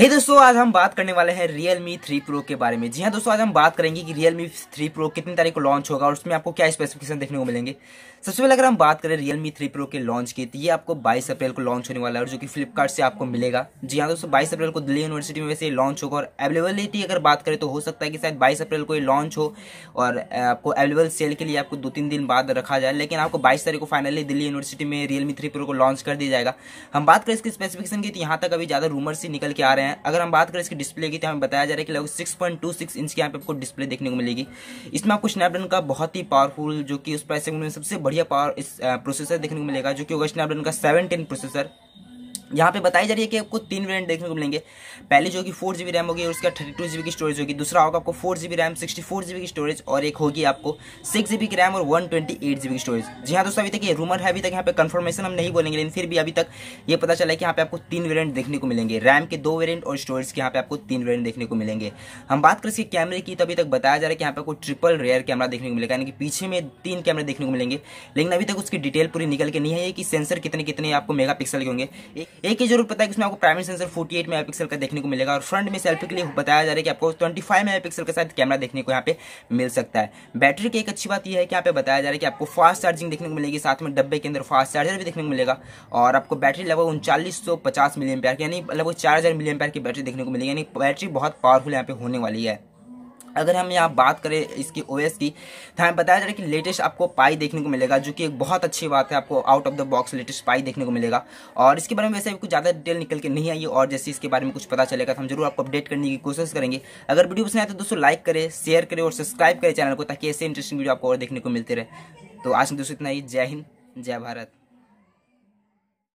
हे hey दोस्तों, आज हम बात करने वाले हैं Realme 3 Pro के बारे में। जी हाँ दोस्तों, आज हम बात करेंगे कि Realme 3 Pro कितनी तारीख को लॉन्च होगा और उसमें आपको क्या स्पेसिफिकेशन देखने को मिलेंगे। सबसे पहले अगर हम बात करें Realme 3 Pro के लॉन्च की तो ये आपको 22 अप्रैल को लॉन्च होने वाला है और जो कि फ्लिपकार्ट से आपको मिलेगा। जी हाँ दोस्तों 22 अप्रैल को दिल्ली यूनिवर्सिटी में वैसे लॉन्च होगा और अवेलेबिलिटी अगर बात करें तो हो सकता है कि शायद बाईस अप्रैल को ये लॉन्च हो और आपको अवेलेबल सेल के लिए आपको दो तीन दिन बाद रखा जाए, लेकिन आपको बाईस तारीख को फाइनली दिल्ली यूनिवर्सिटी में रियलमी थ्री प्रो को लॉन्च कर दिया जाएगा। हम बात करें इसके स्पेसिफिकेशन की तो यहाँ तक अभी ज़्यादा रूमर्स ही निकल के आ रहे हैं। अगर हम बात करें इसकी डिस्प्ले की तो हमें बताया जा रहा है कि लगभग six point two six inch की यहाँ पे आपको डिस्प्ले देखने को मिलेगी। इसमें आपको स्नैपड्रैगन का बहुत ही पावरफुल जो कि उस प्राइस में सबसे बढ़िया पावर इस प्रोसेसर देखने को मिलेगा, जो कि होगा स्नैपड्रैगन का सेवन प्रोसेसर यहाँ पे बताई जा रही है कि आपको तीन वेरिएंट देखने को मिलेंगे। पहले जो कि फोर जीबी रैम होगी और उसका थर्टी टू जीबी की स्टोरेज होगी। दूसरा होगा आपको four GB RAM sixty four GB की स्टोरेज और एक होगी आपको सिक्स जीबी की रैम और वन ट्वेंटी एट जीबी की स्टोरेज जी हाँ दोस्तों, अभी तक ये रूमर है, अभी तक यहाँ पे कंफर्मेशन हम नहीं बोलेंगे, लेकिन फिर भी अभी तक ये पता चला कि यहाँ पे आपको तीन वेरियंट देखने को मिलेंगे। रैम के दो वेरियंट और स्टोरेज के यहाँ पे आपको तीन वेरियंट देखने को मिलेंगे। हम बात करें इसके कैमरे की तो अभी तक बताया जा रहा है कि यहाँ पे आपको ट्रिपल रेयर कैमरा देखने को मिलेगा, यानी कि पीछे में तीन कैमरे देखने को मिलेंगे। लेकिन अभी तक उसकी डिटेल पूरी निकल के नहीं है कि सेंसर कितने कितने आपको मेगा पिक्सल के होंगे। एक ही ज़रूर पता है इसमें आपको प्राइमरी सेंसर 48 मेगापिक्सल का देखने को मिलेगा और फ्रंट में सेल्फी के लिए बताया जा रहा है कि आपको 25 मेगापिक्सल के साथ कैमरा देखने को यहाँ पे मिल सकता है। बैटरी की एक अच्छी बात यह है कि यहाँ पे बताया जा रहा है कि आपको फास्ट चार्जिंग देखने को मिलेगी, साथ में डब्बे के अंदर फास्ट चार्जर भी देखने को मिलेगा और आपको बैटरी लगभग उनचालीस सौ पचास मिलियन यानी लगभग चार हज़ार मिलियन की बैटरी देखने को मिलेगी, यानी बैटरी बहुत पावरफुल यहाँ पे होने वाली है। अगर हम यहाँ बात करें इसकी ओएस की तो हमें बताया जा रहा है कि लेटेस्ट आपको पाई देखने को मिलेगा, जो कि एक बहुत अच्छी बात है, आपको out of the box latest Pie देखने को मिलेगा। और इसके बारे में वैसे कुछ ज़्यादा डिटेल निकल के नहीं आई और जैसे इसके बारे में कुछ पता चलेगा तो हम ज़रूर आपको अपडेट करने की कोशिश करेंगे। अगर वीडियो पसंद आए तो दोस्तों लाइक करें शेयर करें और सब्सक्राइब करें चैनल को, ताकि ऐसे इंटरेस्टिंग वीडियो आपको और देखने को मिलते रहे। तो आज दोस्तों इतना ही। जय हिंद, जय भारत।